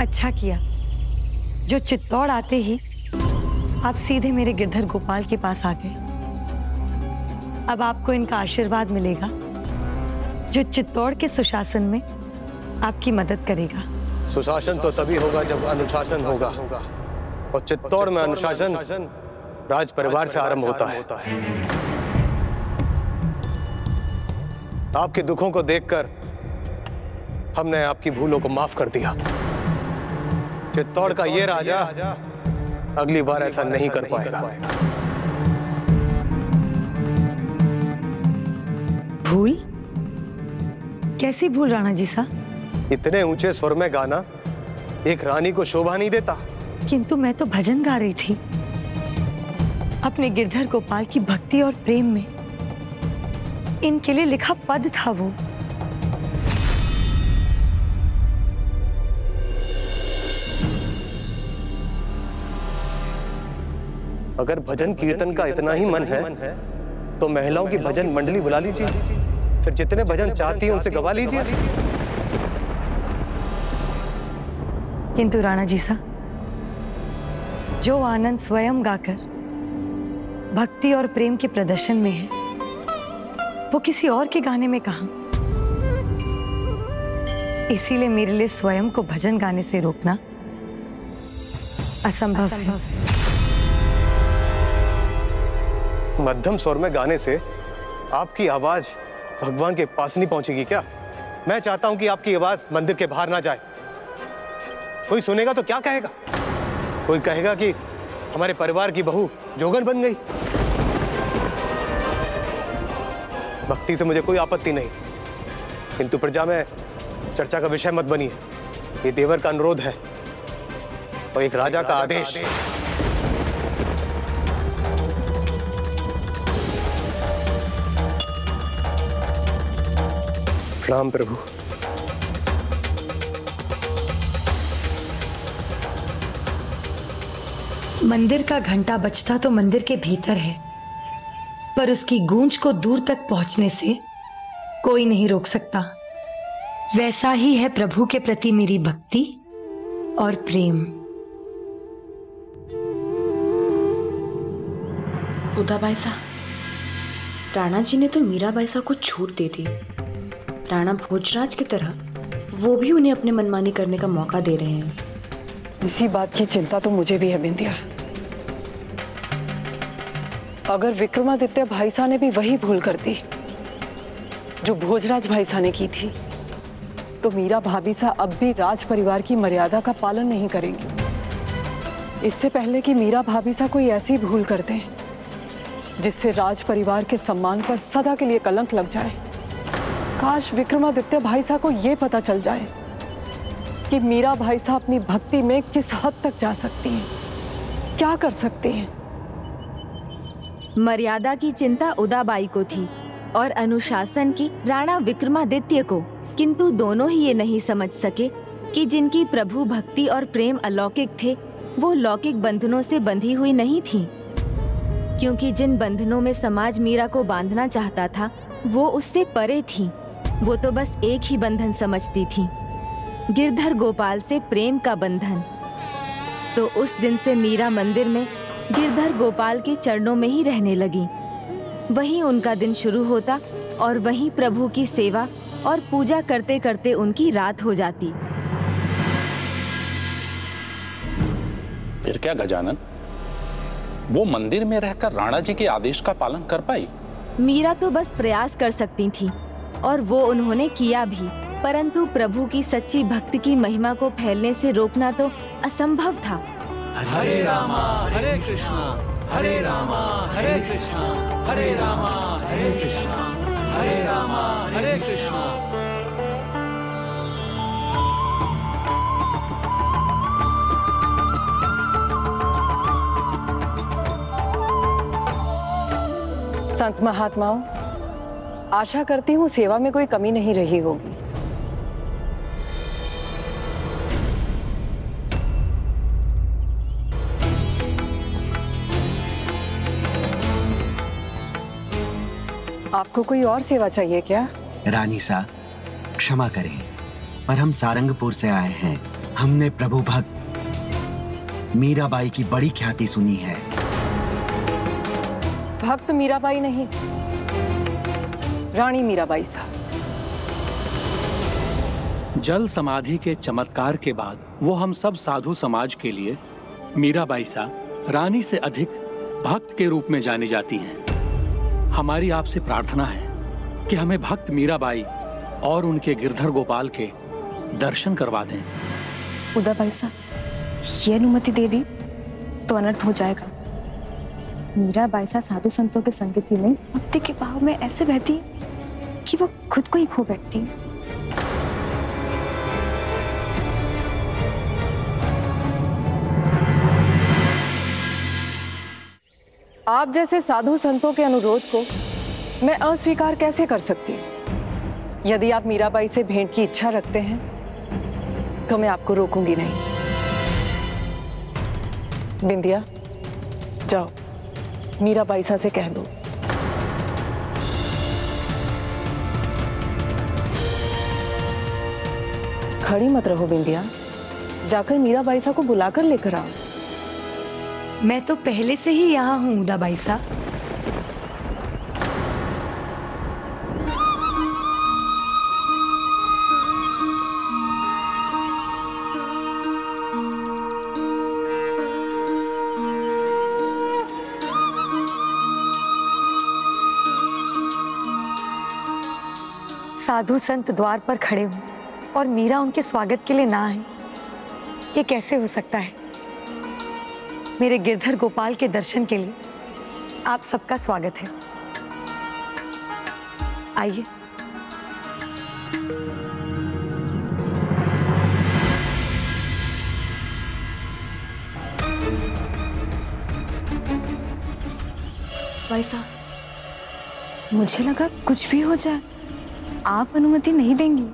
अच्छा किया। जो चित्तौड़ आते ही, आप सीधे मेरे गिरधर गोपाल के पास आ गए। अब आपको इनका आशीर्वाद मिलेगा, जो चित्तौड़ के सुशासन में आपकी मदद करेगा। सुशासन तो तभी होगा जब अनुशासन होगा। और चित्तौड़ में अनुशासन राज परिवार से आरंभ होता है। आपके दुखों को देखकर हमने आपकी भूलों को माफ़ कर दिया। चित्तौड़ का ये राजा अगली बार ऐसा नहीं कर पाएगा। भूल? कैसी भूल राणा जी सा? इतने ऊँचे स्वर में गाना एक रानी को शोभा नहीं देता। किंतु मैं तो भजन गा रही थी। अपने गिरधर गोपाल की भक्ति और प्रेम में। इनके लिए लिखा पद था वो। अगर भजन कीर्तन का इतना ही मन है तो महिलाओं की भजन मंडली बुला लीजिए। फिर जितने भजन चाहती हैं उनसे गवा लीजिए। किंतु राणा जी सा जो आनंद स्वयं गाकर भक्ति और प्रेम के प्रदर्शन में है वो किसी और के गाने में कहा। इसीलिए मेरे लिए स्वयं को भजन गाने से रोकना असंभव है। मध्यम स्वर में गाने से आपकी आवाज़ भगवान के पास नहीं पहुंचेगी क्या? मैं चाहता हूँ कि आपकी आवाज़ मंदिर के बाहर ना जाए। कोई सुनेगा तो क्या कहेगा? कोई कहेगा कि हमारे परिवार की बहू जोगन बन गई। भक्ति से मुझे कोई आपत्ति नहीं। किंतु प्रजा में चर्चा का विषय मत बनिए। ये देवर का अनुरोध है और एक राजा का आदेश। प्रणाम प्रभु। मंदिर का घंटा बजता तो मंदिर के भीतर है। पर उसकी गूंज को दूर तक पहुँचने से कोई नहीं रोक सकता। वैसा ही है प्रभु के प्रति मेरी भक्ति और प्रेम। उदा बाईसा राणा जी ने तो मीरा बाईसा को छूट दे दी। राणा भोजराज की तरह वो भी उन्हें अपने मनमानी करने का मौका दे रहे हैं। इसी बात की चिंता तो मुझे भी है बिंदिया। अगर विक्रमादित्य भाईसा ने भी वही भूल कर दी, जो भोजराज भाईसा ने की थी तो मीरा भाभी सा अब भी राज परिवार की मर्यादा का पालन नहीं करेंगी। इससे पहले कि मीरा भाभी सा कोई ऐसी भूल कर दे, जिससे राज परिवार के सम्मान पर सदा के लिए कलंक लग जाए। काश विक्रमादित्य भाई साहब को यह पता चल जाए कि मीरा भाई साहब अपनी भक्ति में किस हद तक जा सकती हैं, क्या कर सकती हैं। मर्यादा की चिंता उदाबाई को थी और अनुशासन की राणा विक्रमादित्य को। किंतु दोनों ही ये नहीं समझ सके कि जिनकी प्रभु भक्ति और प्रेम अलौकिक थे, वो लौकिक बंधनों से बंधी हुई नहीं थी। क्योंकि जिन बंधनों में समाज मीरा को बांधना चाहता था, वो उससे परे थी। वो तो बस एक ही बंधन समझती थी, गिरधर गोपाल से प्रेम का बंधन। तो उस दिन से मीरा मंदिर में गिरधर गोपाल के चरणों में ही रहने लगी। वहीं उनका दिन शुरू होता और वहीं प्रभु की सेवा और पूजा करते करते उनकी रात हो जाती। फिर क्या गजानन? वो मंदिर में रहकर राणा जी के आदेश का पालन कर पाई? मीरा तो बस प्रयास कर सकती थी और वो उन्होंने किया भी परंतु प्रभु की सच्ची भक्ति की महिमा को फैलने से रोकना तो असंभव था। हरे रामा, हरे कृष्णा। हरे रामा, हरे कृष्णा। हरे रामा, हरे कृष्णा। हरे रामा, हरे कृष्णा। संत महात्माओं, आशा करती हूँ सेवा में कोई कमी नहीं रही होगी। आपको कोई और सेवा चाहिए क्या? रानी सा क्षमा करें पर हम सारंगपुर से आए हैं। हमने प्रभु भक्त मीराबाई की बड़ी ख्याति सुनी है। भक्त मीराबाई नहीं रानी मीराबाई सा। जल समाधि के चमत्कार के बाद वो हम सब साधु समाज के लिए मीराबाई सा रानी से अधिक भक्त के रूप में जानी जाती हैं। हमारी आपसे प्रार्थना है कि हमें भक्त मीराबाई और उनके गिरधर गोपाल के दर्शन करवा दें। उदा भाई साहब, ये अनुमति दे दी तो अनर्थ हो जाएगा। मीरा बाईसा साधु संतों के संगति में भक्ति के भाव में ऐसे बहती कि वो खुद को ही खो बैठती। आप जैसे साधु संतों के अनुरोध को मैं अस्वीकार कैसे कर सकती? यदि आप मीराबाई से भेंट की इच्छा रखते हैं तो मैं आपको रोकूँगी नहीं। बिंदिया, जाओ। मीराबाई सा से कह दो। खड़ी मत रहो बिंदिया। जाकर मीराबाई सा को बुलाकर लेकर आओ। मैं तो पहले से ही यहाँ हूँ, उदा भाई साहब। साधु संत द्वार पर खड़े हों और मीरा उनके स्वागत के लिए ना आए। ये कैसे हो सकता है? मेरे गिरधर गोपाल के दर्शन के लिए आप सबका स्वागत है। आइए। भाई साहब। मुझे लगा कुछ भी हो जाए आप अनुमति नहीं देंगी।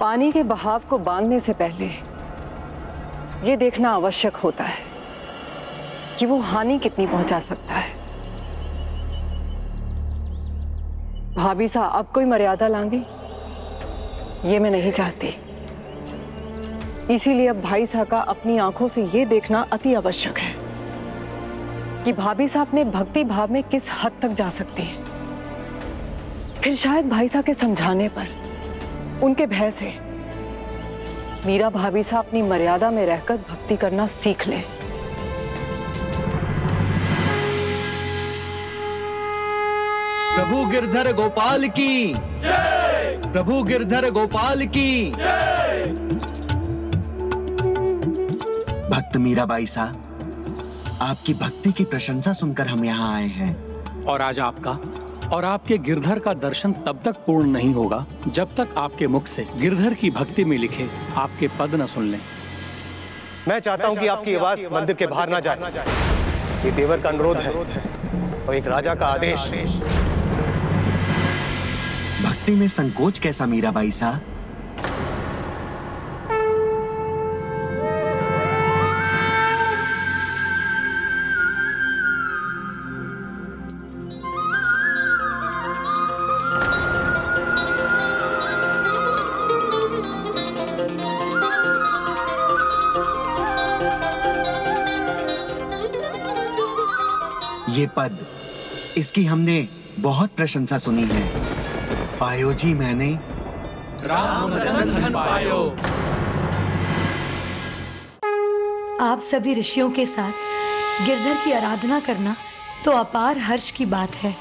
पानी के बहाव को बांधने से पहले ये देखना आवश्यक होता है कि वो हानि कितनी पहुँचा सकता है। भाभी सा अब कोई मर्यादा लांगी? ये मैं नहीं चाहती। इसीलिए अब भाई साहब का अपनी आँखों से ये देखना अति आवश्यक है कि भाभी साहब अपने भक्ति भाव में किस हद तक जा सकती है। फिर शायद भाई साहब के समझाने पर, उनके भय से मीरा भाभी साहब अपनी मर्यादा में रहकर भक्ति करना सीख ले। प्रभु गिरधर गोपाल की। प्रभु गिरधर गोपाल की। भक्त मीराबाई सा आपकी भक्ति की प्रशंसा सुनकर हम यहाँ आए हैं। और आज आपका और आपके गिरधर का दर्शन तब तक पूर्ण नहीं होगा जब तक आपके मुख से गिरधर की भक्ति में लिखे आपके पद न सुन लें। मैं चाहता हूँ कि आपकी आवाज़ मंदिर के बाहर ना जाए। ये देवर का अनुरोध है और एक राजा का आदेश। भक्ति में संकोच कैसा मीराबाई सा ये पद इसकी हमने बहुत प्रशंसा सुनी है। पायो जी मैंने राम रतन धन पायो। आप सभी ऋषियों के साथ गिरधर की आराधना करना तो अपार हर्ष की बात है।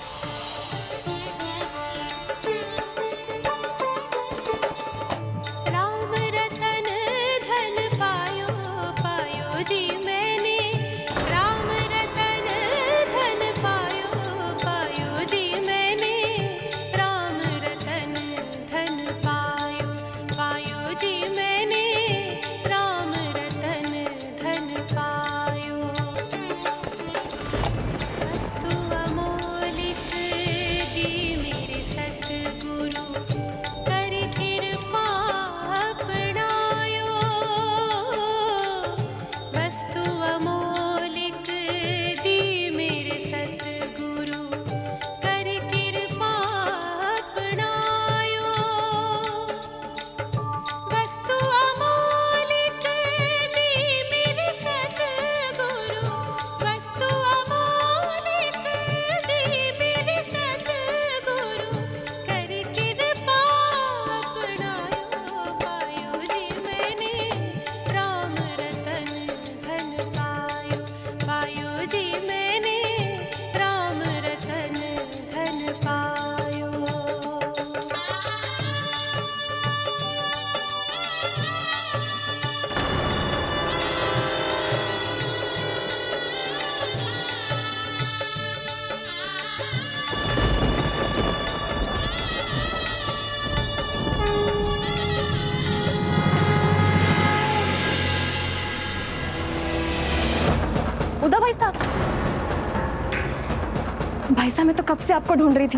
भाई साहब मैं तो कब से आपको ढूंढ रही थी?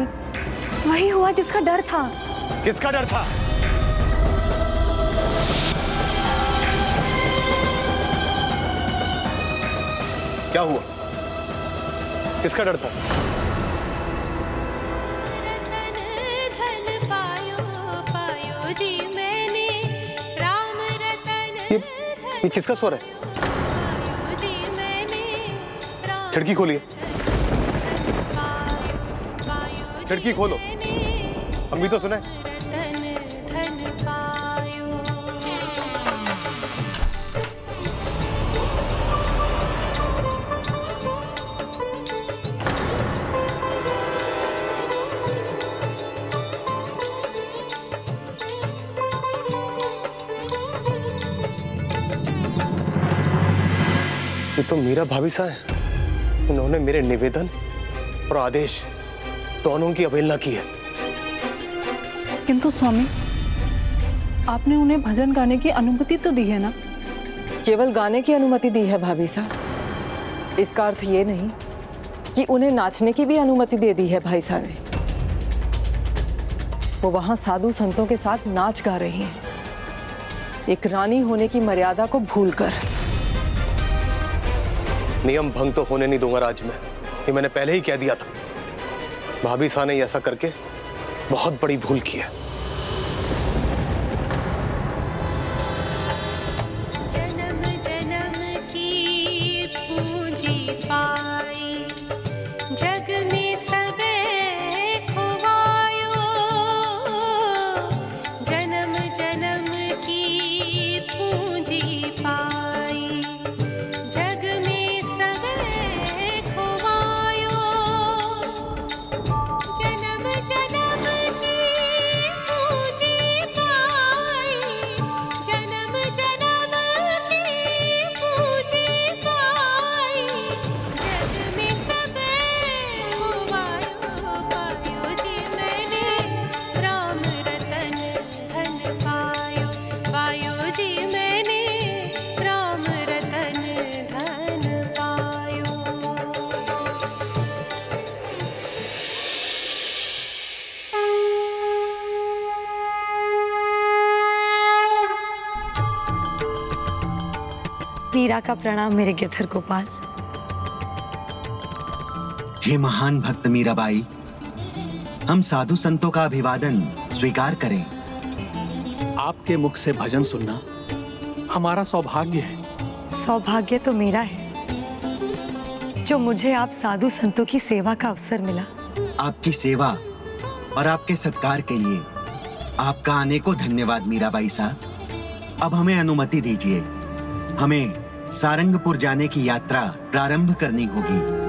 वही हुआ जिसका डर था। किसका डर था? क्या हुआ? किसका डर था? ये ये किसका स्वर है? खिड़की खोलिए। खिड़की खोलो। हम भी तो सुने ये तो मीरा भाभी सा है। उन्होंने मेरे निवेदन और आदेश दोनों की अवहेलना की है। किंतु स्वामी आपने उन्हें भजन गाने की अनुमति तो दी है ना? केवल गाने की अनुमति दी है भाभी साहब। इसका अर्थ ये नहीं कि उन्हें नाचने की भी अनुमति दे दी है भाई साहब ने। वो वहाँ साधु संतों के साथ नाच गा रही हैं। एक रानी होने की मर्यादा को भूलकर। नियम भंग तो होने नहीं दूँगा राज में। ये मैंने पहले ही कह दिया था। भाभी साह ने ऐसा करके बहुत बड़ी भूल की है। मीरा का प्रणाम मेरे गिरधर गोपाल। हे महान भक्त मीराबाई हम साधु संतों का अभिवादन स्वीकार करें। आपके मुख से भजन सुनना हमारा सौभाग्य है। सौभाग्य तो मेरा है। जो मुझे आप साधु संतों की सेवा का अवसर मिला। आपकी सेवा और आपके सत्कार के लिए आपका आने को धन्यवाद मीराबाई साहब। अब हमें अनुमति दीजिए। हमें सारंगपुर जाने की यात्रा प्रारंभ करनी होगी।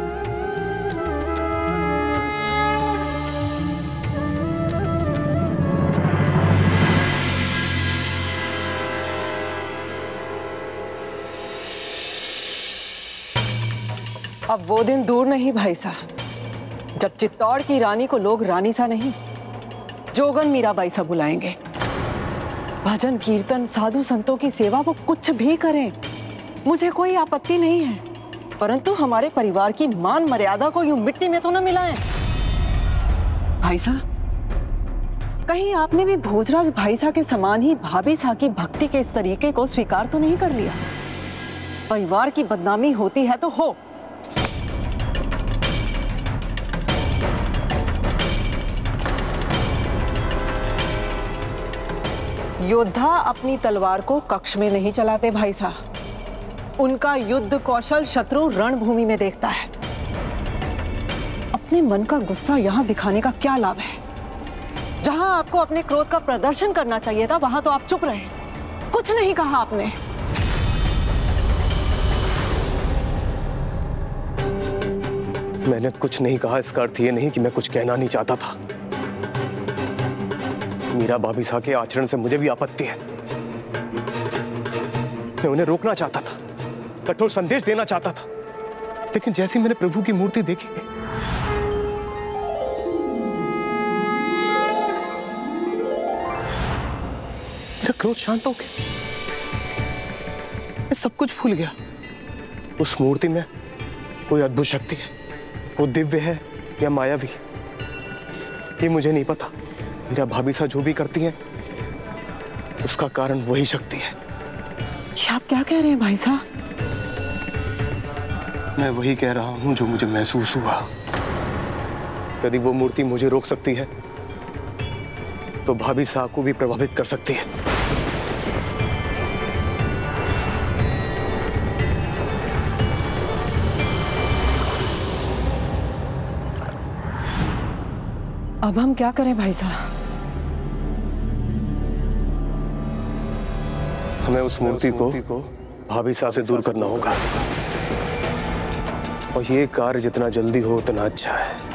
अब वो दिन दूर नहीं, भाई साहब। जब चित्तौड़ की रानी को लोग रानी सा नहीं, जोगन मीराबाई सा बुलाएँगे। भजन, कीर्तन, साधु संतों की सेवा वो कुछ भी करें। मुझे कोई आपत्ति नहीं है। परंतु हमारे परिवार की मान मर्यादा को यूँ मिट्टी में तो न मिलाएँ। भाई साहब? कहीं आपने भी भोजराज भाई साहब के समान ही भाभी साहब की भक्ति के इस तरीके को स्वीकार तो नहीं कर लिया? परिवार की बदनामी होती है तो हो। योद्धा अपनी तलवार को कक्ष में नहीं चलाते भाई साहब। उनका युद्ध कौशल शत्रु रणभूमि में देखता है। अपने मन का गुस्सा यहाँ दिखाने का क्या लाभ है? जहाँ आपको अपने क्रोध का प्रदर्शन करना चाहिए था, वहाँ तो आप चुप रहे। कुछ नहीं कहा आपने। मैंने कुछ नहीं कहा, इसका अर्थ ये नहीं कि मैं कुछ कहना नहीं चाहता था। मीरा भाभी साहब के आचरण से मुझे भी आपत्ति है। मैं उन्हें रोकना चाहता था। कठोर संदेश देना चाहता था। लेकिन जैसे मैंने प्रभु की मूर्ति देखी, मेरा क्रोध शांत हो गया। मैं सब कुछ भूल गया। उस मूर्ति में कोई अद्भुत शक्ति है, वो दिव्य है या मायावी? ये मुझे नहीं पता। मेरा भाभी सा जो भी करती है, उसका कारण वही शक्ति है। आप क्या कह रहे हैं भाई साहब? मैं वही कह रहा हूँ जो मुझे महसूस हुआ। यदि वो मूर्ति मुझे रोक सकती है तो भाभी साहब को भी प्रभावित कर सकती है। अब हम क्या करें भाई साहब? हमें उस मूर्ति को भाभी साहब से दूर करना होगा। और ये कार्य जितना जल्दी हो उतना अच्छा है।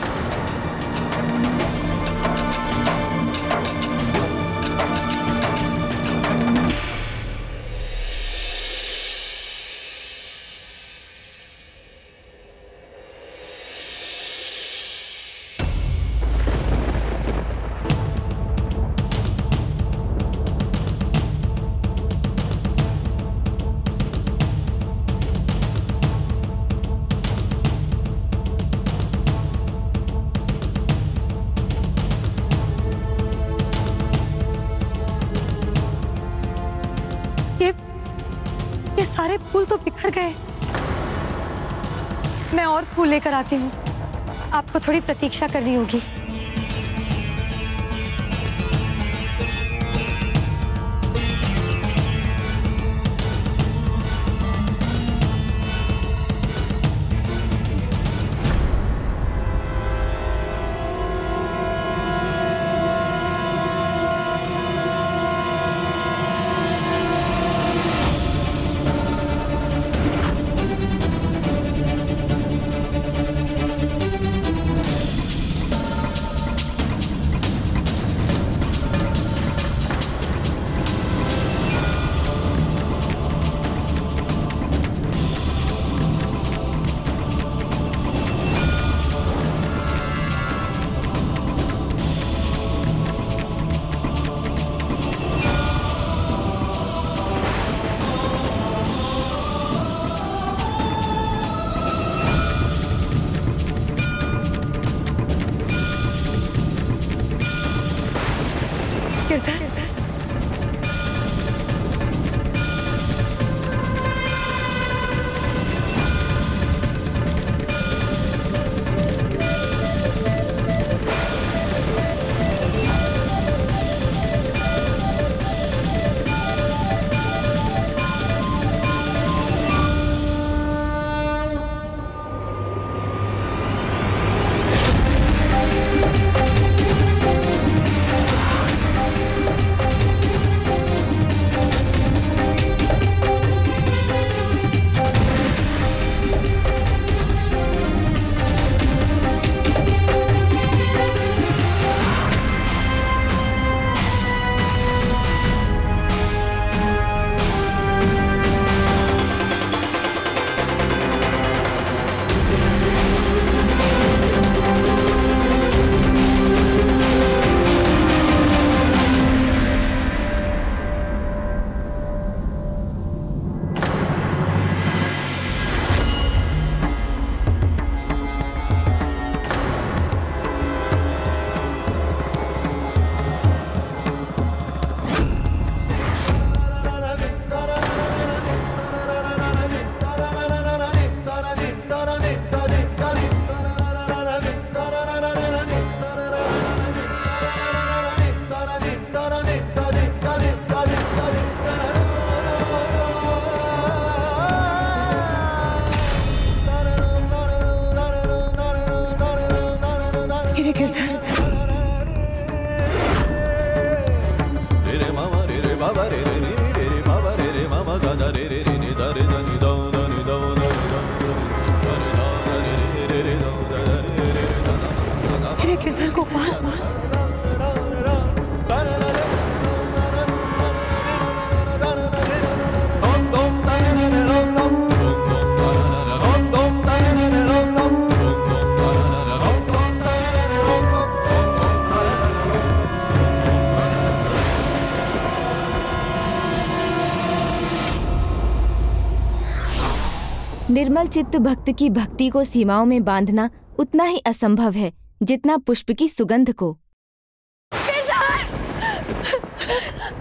लेकर आती हूँ। आपको थोड़ी प्रतीक्षा करनी होगी। मेरे गिरधर निर्मल चित्त भक्त की भक्ति को सीमाओं में बांधना उतना ही असंभव है जितना पुष्प की सुगंध को।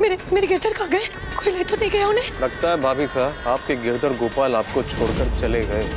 मेरे मेरे गिरधर कहाँ गए? कोई ले तो नहीं गया उन्हें? लगता है भाभी साहब आपके गिरधर गोपाल आपको छोड़कर चले गए।